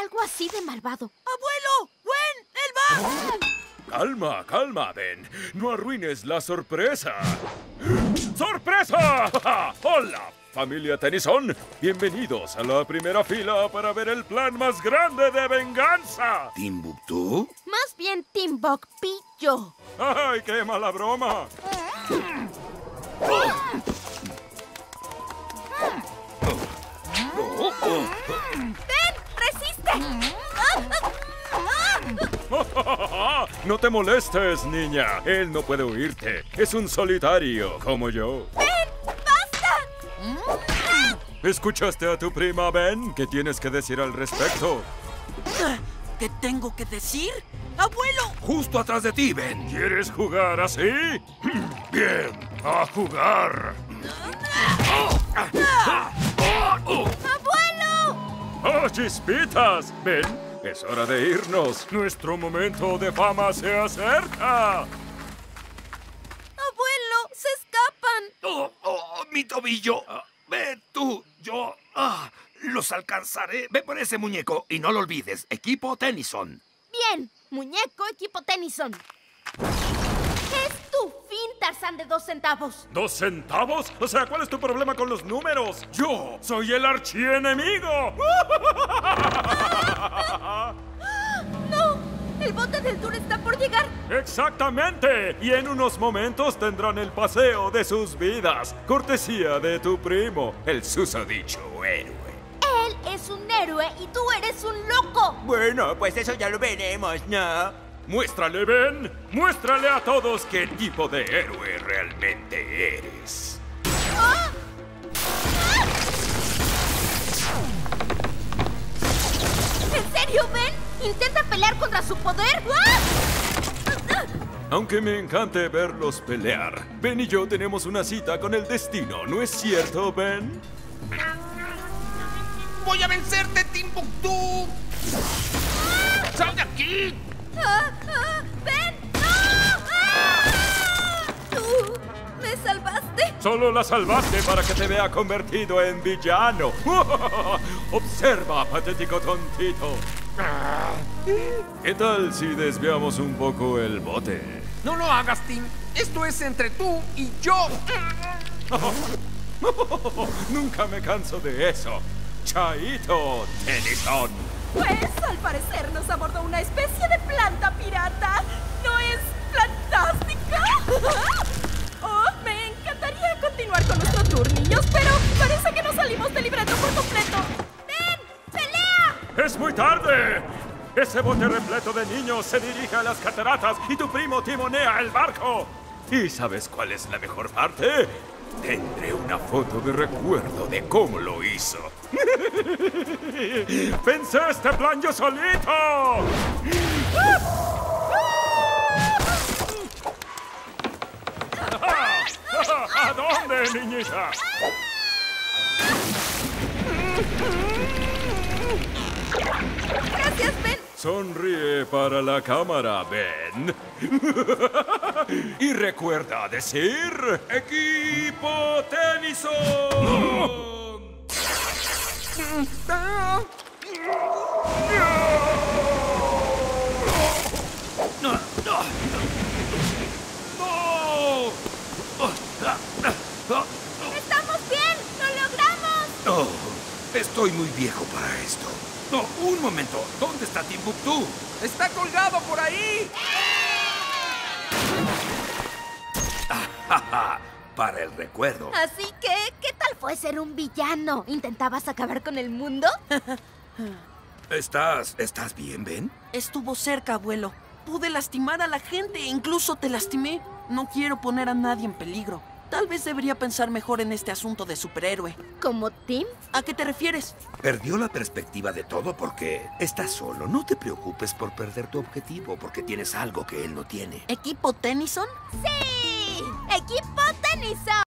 algo así de malvado. ¡Abuelo! ¡Gwen! ¡Él va! Calma, calma, Ben. No arruines la sorpresa. ¡Sorpresa! ¡Hola, familia Tennyson! Bienvenidos a la primera fila para ver el plan más grande de venganza. ¿Timbuktu? Más bien Timbuk Pillo. ¡Ay, qué mala broma! No te molestes, niña. Él no puede huirte. Es un solitario como yo. ¡Basta! ¿Escuchaste a tu prima, Ben? ¿Qué tienes que decir al respecto? ¿Qué tengo que decir? ¡Abuelo! Justo atrás de ti, Ben. ¿Quieres jugar así? Bien, a jugar. ¡Abuelo! ¡Oh, chispitas! Ben, es hora de irnos. Nuestro momento de fama se acerca. ¡Abuelo! ¡Se escapan! ¡Oh, oh, mi tobillo! Ve tú, yo... ah, los alcanzaré. Ve por ese muñeco y no lo olvides. Equipo Tennyson. Bien, muñeco equipo Tennyson. Es tu fin, Tarzán de dos centavos. ¿Dos centavos? O sea, ¿cuál es tu problema con los números? Yo soy el archienemigo. ¡No! El bote del tour está por llegar. Exactamente. Y en unos momentos tendrán el paseo de sus vidas. Cortesía de tu primo, el susodicho héroe. Él es un héroe y tú eres un loco. Bueno, pues eso ya lo veremos, ¿no? Muéstrale, Ben. Muéstrale a todos qué tipo de héroe realmente eres. ¿En serio, Ben? ¿Intenta pelear contra su poder? ¡Ah! Aunque me encante verlos pelear, Ben y yo tenemos una cita con el destino, ¿no es cierto, Ben? ¡Voy a vencerte, Timbuktu! ¡Sal de aquí! ¡Ah! ¡Ah! ¡Ben! ¡No! ¡Ah! ¿Tú me salvaste? Solo la salvaste para que te vea convertido en villano. Observa, patético tontito. ¿Qué tal si desviamos un poco el bote? No lo hagas, Tim. Esto es entre tú y yo. Nunca me canso de eso. Chaito, Tennyson. Pues, al parecer nos abordó una especie de planta ¡Es muy tarde! Ese bote repleto de niños se dirige a las cataratas y tu primo timonea el barco. ¿Y sabes cuál es la mejor parte? Tendré una foto de recuerdo de cómo lo hizo. ¡Pensé este plan yo solito! ¿A dónde, niñita? Gracias, Ben. Sonríe para la cámara, Ben. y recuerda decir... ¡Equipo Tennyson! ¡No! ¡Estamos bien! ¡Lo logramos! Oh, estoy muy viejo para esto. No, un momento. ¿Dónde está Timbuktu? Está colgado por ahí. Jaja, para el recuerdo. Así que, ¿qué tal fue ser un villano? ¿Intentabas acabar con el mundo? ¿Estás, estás bien, Ben? Estuvo cerca, abuelo. Pude lastimar a la gente, incluso te lastimé. No quiero poner a nadie en peligro. Tal vez debería pensar mejor en este asunto de superhéroe. ¿Como Tim? ¿A qué te refieres? Perdió la perspectiva de todo porque estás solo. No te preocupes por perder tu objetivo porque tienes algo que él no tiene. ¿Equipo Tennyson? ¡Sí! ¡Equipo Tennyson!